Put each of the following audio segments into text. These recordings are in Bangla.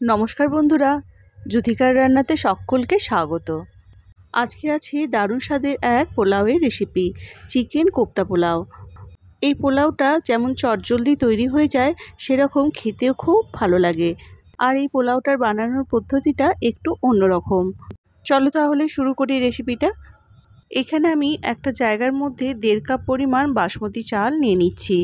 নমস্কার বন্ধুরা জ্যোতিকার রান্নাতে সকলকে স্বাগত। আজকে আছে দারুণ স্বাদের এক পোলাওয়ের রেসিপি চিকেন কোপ্তা পোলাও। এই পোলাওটা যেমন চটজলদি তৈরি হয়ে যায়, সেরকম খেতেও খুব ভালো লাগে। আর এই পোলাওটার বানানোর পদ্ধতিটা একটু অন্যরকম চলো তাহলে শুরু করি রেসিপিটা এখানে আমি একটা জায়গার মধ্যে দেড় কাপ পরিমাণ বাসমতি চাল নিয়ে নিচ্ছি।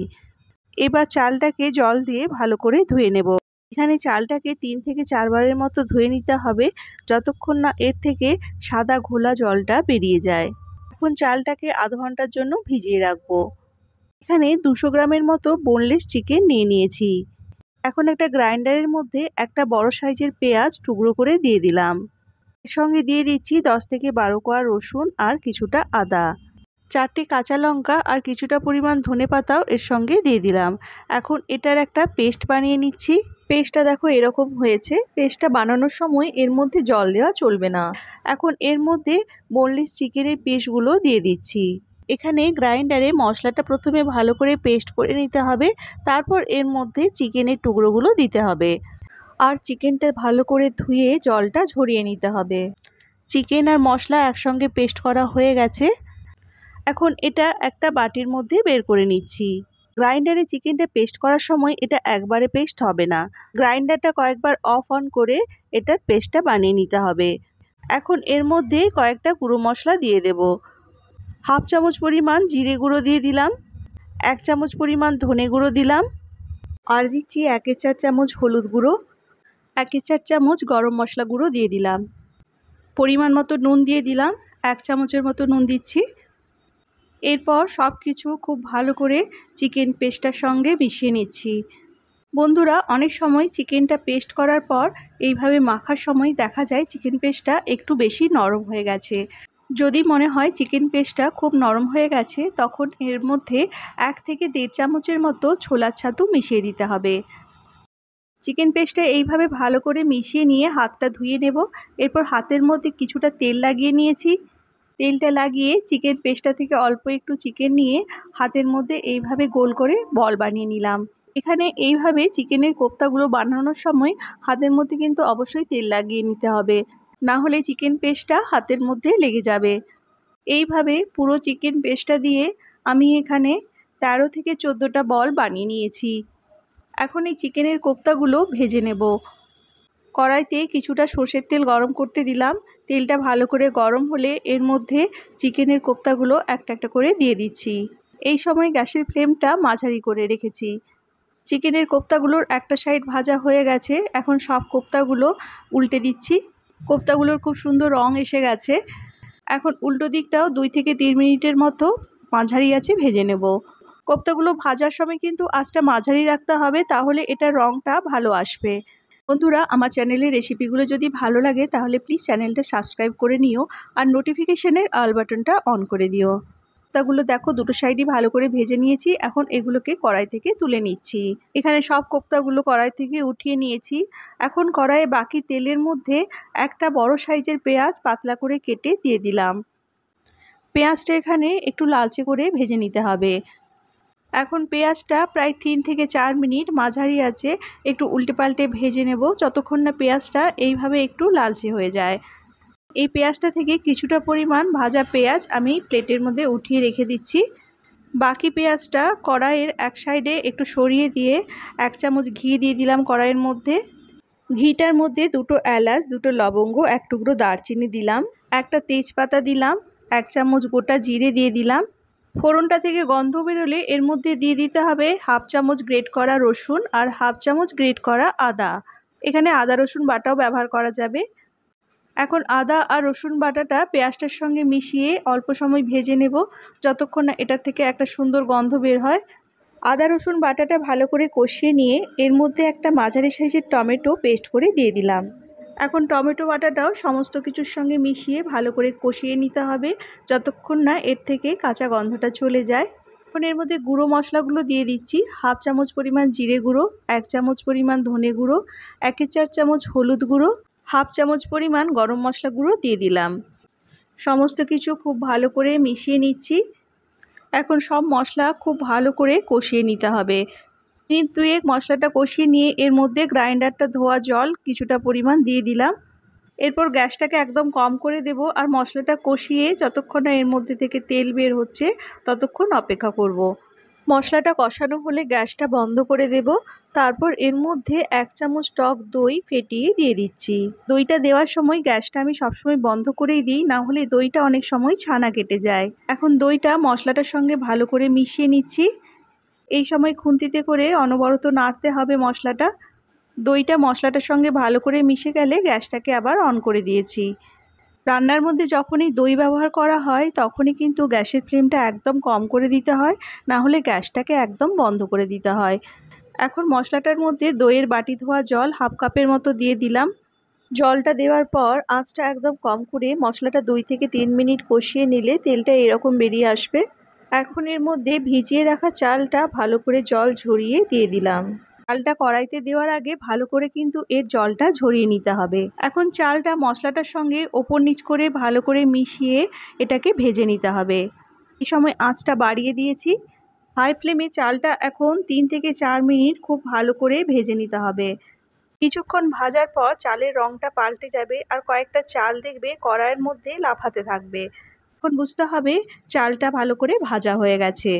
এবার চালটাকে জল দিয়ে ভালো করে ধুয়ে নেব। এখানে চালটাকে তিন থেকে চারবারের মতো ধুয়ে নিতে হবে যতক্ষণ না এর থেকে সাদা ঘোলা জলটা বেরিয়ে যায়। এখন চালটাকে আধ ঘণ্টার জন্য ভিজিয়ে রাখব। এখানে দুশো গ্রামের মতো বোনলেস চিকেন নিয়ে নিয়েছি। এখন একটা গ্রাইন্ডারের মধ্যে একটা বড় সাইজের পেঁয়াজ টুকরো করে দিয়ে দিলাম। এর সঙ্গে দিয়ে দিচ্ছি দশ থেকে বারো কোয়া রসুন আর কিছুটা আদা। চারটে কাঁচা লঙ্কা আর কিছুটা পরিমাণ ধনে পাতাও এর সঙ্গে দিয়ে দিলাম। এখন এটার একটা পেস্ট বানিয়ে নিচ্ছি। পেস্টটা দেখো এরকম হয়েছে। পেস্টটা বানানোর সময় এর মধ্যে জল দেওয়া চলবে না। এখন এর মধ্যে বোনলেস চিকেনের পিসগুলো দিয়ে দিচ্ছি। এখানে গ্রাইন্ডারে মশলাটা প্রথমে ভালো করে পেস্ট করে নিতে হবে। তারপর এর মধ্যে চিকেনের টুকরোগুলো দিতে হবে। আর চিকেনটা ভালো করে ধুয়ে জলটা ঝরিয়ে নিতে হবে। চিকেন আর মশলা একসঙ্গে পেস্ট করা হয়ে গেছে। এখন এটা একটা বাটির মধ্যে বের করে নিচ্ছি। গ্রাইন্ডারে চিকেনটা পেস্ট করার সময় এটা একবারে পেস্ট হবে না। গ্রাইন্ডারটা কয়েকবার অফ অন করে এটার পেস্টটা বানিয়ে নিতে হবে। এখন এর মধ্যে কয়েকটা গুঁড়ো মশলা দিয়ে দেব। হাফ চামচ পরিমাণ জিরে গুঁড়ো দিয়ে দিলাম। এক চামচ পরিমাণ ধনে গুঁড়ো দিলাম। আর দিচ্ছি একে চার চামচ হলুদ গুঁড়ো। একে চার চামচ গরম মশলা গুঁড়ো দিয়ে দিলাম। পরিমাণ মতো নুন দিয়ে দিলাম। এক চামচের মতো নুন দিচ্ছি। এরপর সব কিছু খুব ভালো করে চিকেন পেস্টটার সঙ্গে মিশিয়ে নিচ্ছি। বন্ধুরা, অনেক সময় চিকেনটা পেস্ট করার পর এইভাবে মাখার সময় দেখা যায় চিকেন পেস্টটা একটু বেশি নরম হয়ে গেছে। যদি মনে হয় চিকেন পেস্টটা খুব নরম হয়ে গেছে, তখন এর মধ্যে এক থেকে দেড় চামচের মতো ছোলার ছাতু মিশিয়ে দিতে হবে। চিকেন পেস্টটা এইভাবে ভালো করে মিশিয়ে নিয়ে হাতটা ধুয়ে নেব। এরপর হাতের মধ্যে কিছুটা তেল লাগিয়ে নিয়েছি। তেলটা লাগিয়ে চিকেন পেস্টটা থেকে অল্প একটু চিকেন নিয়ে হাতের মধ্যে এইভাবে গোল করে বল বানিয়ে নিলাম। এখানে এইভাবে চিকেনের কোপ্তাগুলো বানানোর সময় হাতের মধ্যে কিন্তু অবশ্যই তেল লাগিয়ে নিতে হবে। না হলে চিকেন পেস্টটা হাতের মধ্যে লেগে যাবে। এইভাবে পুরো চিকেন পেস্টটা দিয়ে আমি এখানে তেরো থেকে চোদ্দোটা বল বানিয়ে নিয়েছি। এখন এই চিকেনের কোপ্তাগুলো ভেজে নেব। কড়াইতে কিছুটা সর্ষের তেল গরম করতে দিলাম। তেলটা ভালো করে গরম হলে এর মধ্যে চিকেনের কোপ্তাগুলো একটা একটা করে দিয়ে দিচ্ছি। এই সময় গ্যাসের ফ্লেমটা মাঝারি করে রেখেছি। চিকেনের কোপ্তাগুলোর একটা সাইড ভাজা হয়ে গেছে। এখন সব কোপ্তাগুলো উল্টে দিচ্ছি। কোপ্তাগুলোর খুব সুন্দর রং এসে গেছে। এখন উল্টো দিকটাও দুই থেকে তিন মিনিটের মতো মাঝারি আছে ভেজে নেব। কোপ্তাগুলো ভাজার সময় কিন্তু আঁচটা মাঝারি রাখতে হবে, তাহলে এটার রঙটা ভালো আসবে। বন্ধুরা, আমার চ্যানেলের রেসিপিগুলো যদি ভালো লাগে, তাহলে প্লিজ চ্যানেলটা সাবস্ক্রাইব করে নিও আর নোটিফিকেশানের আল বাটনটা অন করে দিও। কোপ্তাগুলো দেখো, দুটো সাইডই ভালো করে ভেজে নিয়েছি। এখন এগুলোকে কড়াই থেকে তুলে নিচ্ছি। এখানে সব কোপ্তাগুলো কড়াই থেকে উঠিয়ে নিয়েছি। এখন কড়াইয়ে বাকি তেলের মধ্যে একটা বড় সাইজের পেঁয়াজ পাতলা করে কেটে দিয়ে দিলাম। পেঁয়াজটা এখানে একটু লালচে করে ভেজে নিতে হবে। এখন পেঁয়াজটা প্রায় তিন থেকে চার মিনিট মাঝারি আছে, একটু উল্টে পাল্টে ভেজে নেব, যতক্ষণ না পেঁয়াজটা এইভাবে একটু লালচে হয়ে যায়। এই পেঁয়াজটা থেকে কিছুটা পরিমাণ ভাজা পেঁয়াজ আমি প্লেটের মধ্যে উঠিয়ে রেখে দিচ্ছি। বাকি পেঁয়াজটা কড়াইয়ের এক সাইডে একটু সরিয়ে দিয়ে এক চামচ ঘি দিয়ে দিলাম কড়াইয়ের মধ্যে। ঘিটার মধ্যে দুটো এলাচ, দুটো লবঙ্গ, এক টুকরো দারচিনি দিলাম, একটা তেজপাতা দিলাম, এক চামচ গোটা জিরে দিয়ে দিলাম ফোড়নটা থেকে গন্ধ বেরোলে এর মধ্যে দিয়ে দিতে হবে হাফ চামচ গ্রেট করা রসুন আর হাফ চামচ গ্রেট করা আদা। এখানে আদা, রসুন বাটাও ব্যবহার করা যাবে। এখন আদা আর রসুন বাটাটা পেঁয়াজটার সঙ্গে মিশিয়ে অল্প সময় ভেজে নেব যতক্ষণ না এটার থেকে একটা সুন্দর গন্ধ বের হয়। আদা, রসুন বাটাটা ভালো করে কষিয়ে নিয়ে এর মধ্যে একটা মাঝারি সাইজের টমেটো পেস্ট করে দিয়ে দিলাম। এখন টমেটো বাটাটাও সমস্ত কিছুর সঙ্গে মিশিয়ে ভালো করে কষিয়ে নিতে হবে যতক্ষণ না এর থেকে কাঁচা গন্ধটা চলে যায়। এখন এর মধ্যে গুঁড়ো মশলাগুলো দিয়ে দিচ্ছি। হাফ চামচ পরিমাণ জিরে গুঁড়ো, এক চামচ পরিমাণ ধনে গুঁড়ো, একে চার চামচ হলুদ গুঁড়ো, হাফ চামচ পরিমাণ গরম মশলা গুঁড়ো দিয়ে দিলাম। সমস্ত কিছু খুব ভালো করে মিশিয়ে নিচ্ছি। এখন সব মশলা খুব ভালো করে কষিয়ে নিতে হবে। মিনিট দুয়েক মশলাটা কষিয়ে নিয়ে এর মধ্যে গ্রাইন্ডারটা ধোয়া জল কিছুটা পরিমাণ দিয়ে দিলাম। এরপর গ্যাসটাকে একদম কম করে দেব আর মশলাটা কষিয়ে যতক্ষণ না এর মধ্যে থেকে তেল বের হচ্ছে ততক্ষণ অপেক্ষা করব। মশলাটা কষানো হলে গ্যাসটা বন্ধ করে দেব। তারপর এর মধ্যে এক চামচ টক দই ফেটিয়ে দিয়ে দিচ্ছি। দইটা দেওয়ার সময় গ্যাসটা আমি সবসময় বন্ধ করেই দিই, না হলে দইটা অনেক সময় ছানা কেটে যায়। এখন দইটা মশলাটার সঙ্গে ভালো করে মিশিয়ে নিচ্ছি। এই সময় খুন্তিতে করে অনবরত নাড়তে হবে মশলাটা। দইটা মশলাটার সঙ্গে ভালো করে মিশে গেলে গ্যাসটাকে আবার অন করে দিয়েছি। রান্নার মধ্যে যখনই দই ব্যবহার করা হয়, তখনই কিন্তু গ্যাসের ফ্লেমটা একদম কম করে দিতে হয় না হলে গ্যাসটাকে একদম বন্ধ করে দিতে হয়। এখন মশলাটার মধ্যে দইয়ের বাটি ধোয়া জল হাফ কাপের মতো দিয়ে দিলাম। জলটা দেওয়ার পর আঁচটা একদম কম করে মশলাটা দুই থেকে তিন মিনিট কষিয়ে নিলে তেলটা এরকম বেরিয়ে আসবে। এখন এর মধ্যে ভিজিয়ে রাখা চালটা ভালো করে জল ঝরিয়ে দিয়ে দিলাম। চালটা কড়াইতে দেওয়ার আগে ভালো করে কিন্তু এর জলটা ঝরিয়ে নিতে হবে। এখন চালটা মশলাটার সঙ্গে ওপর নিচ করে ভালো করে মিশিয়ে এটাকে ভেজে নিতে হবে। এই সময় আঁচটা বাড়িয়ে দিয়েছি। হাই ফ্লেমে চালটা এখন তিন থেকে চার মিনিট খুব ভালো করে ভেজে নিতে হবে। কিছুক্ষণ ভাজার পর চালের রঙটা পাল্টে যাবে আর কয়েকটা চাল দেখবে কড়াইয়ের মধ্যে লাফাতে থাকবে। এখন বুঝতে হবে চালটা ভালো করে ভাজা হয়ে গেছে।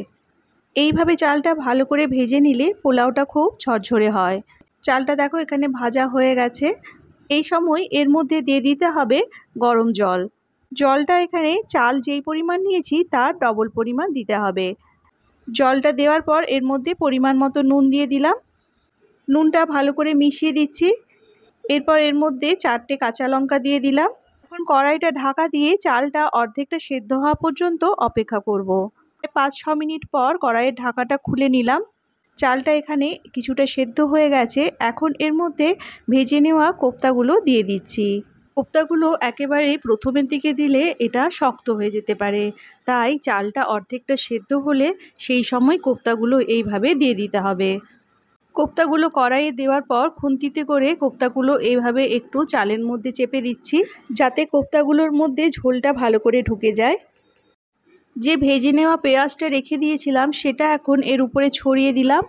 এইভাবে চালটা ভালো করে ভেজে নিলে পোলাওটা খুব ঝরঝরে হয়। চালটা দেখো এখানে ভাজা হয়ে গেছে। এই সময় এর মধ্যে দিয়ে দিতে হবে গরম জল। জলটা এখানে চাল যেই পরিমাণ নিয়েছি তার ডবল পরিমাণ দিতে হবে। জলটা দেওয়ার পর এর মধ্যে পরিমাণ মতো নুন দিয়ে দিলাম। নুনটা ভালো করে মিশিয়ে দিচ্ছি। এরপর এর মধ্যে চারটে কাঁচা লঙ্কা দিয়ে দিলাম। এখন কড়াইটা ঢাকা দিয়ে চালটা অর্ধেকটা সেদ্ধ হওয়া পর্যন্ত অপেক্ষা করব। পাঁচ ছ মিনিট পর কড়াইয়ের ঢাকাটা খুলে নিলাম। চালটা এখানে কিছুটা সেদ্ধ হয়ে গেছে। এখন এর মধ্যে ভেজে নেওয়া কোপ্তাগুলো দিয়ে দিচ্ছি। কোপ্তাগুলো একেবারে প্রথমের দিকে দিলে এটা শক্ত হয়ে যেতে পারে। তাই চালটা অর্ধেকটা সেদ্ধ হলে সেই সময় কোপ্তাগুলো এইভাবে দিয়ে দিতে হবে। কোপ্তাগুলো কড়াইয়ে দেওয়ার পর খুন্তিতে করে কোপ্তাগুলো এইভাবে একটু চালের মধ্যে চেপে দিচ্ছি, যাতে কোপ্তাগুলোর মধ্যে ঝোলটা ভালো করে ঢুকে যায়। যে ভেজে নেওয়া পেঁয়াজটা রেখে দিয়েছিলাম, সেটা এখন এর উপরে ছড়িয়ে দিলাম।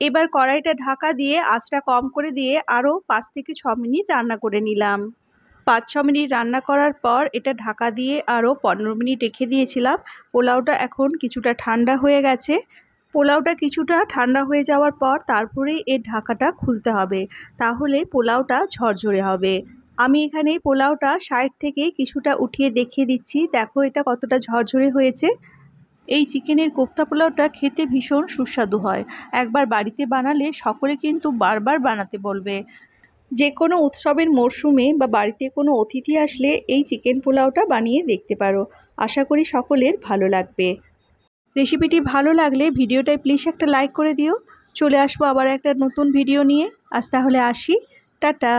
এবার কড়াইটা ঢাকা দিয়ে আঁচটা কম করে দিয়ে আরও পাঁচ থেকে ছ মিনিট রান্না করে নিলাম। পাঁচ, ছ মিনিট রান্না করার পর এটা ঢাকা দিয়ে আরও পনেরো মিনিট রেখে দিয়েছিলাম। পোলাওটা এখন কিছুটা ঠান্ডা হয়ে গেছে। পোলাওটা কিছুটা ঠান্ডা হয়ে যাওয়ার পর তারপরেই এর ঢাকাটা খুলতে হবে। তাহলে পোলাওটা ঝরঝরে হবে। আমি এখানে পোলাওটা সাইড থেকে কিছুটা উঠিয়ে দেখিয়ে দিচ্ছি। দেখো এটা কতটা ঝরঝরে হয়েছে। এই চিকেনের কোপ্তা পোলাওটা খেতে ভীষণ সুস্বাদু হয়। একবার বাড়িতে বানালে সকলে কিন্তু বারবার বানাতে বলবে। যে কোনো উৎসবের মরশুমে বা বাড়িতে কোনো অতিথি আসলে এই চিকেন পোলাওটা বানিয়ে দেখতে পারো। আশা করি সকলের ভালো লাগবে। রেসিপিটি ভালো লাগলে ভিডিওটায় প্লিজ একটা লাইক করে দিও। চলে আসব আবার একটা নতুন ভিডিও নিয়ে। আজ তাহলে আসি। টাটা!